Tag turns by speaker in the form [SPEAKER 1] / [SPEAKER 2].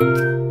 [SPEAKER 1] Música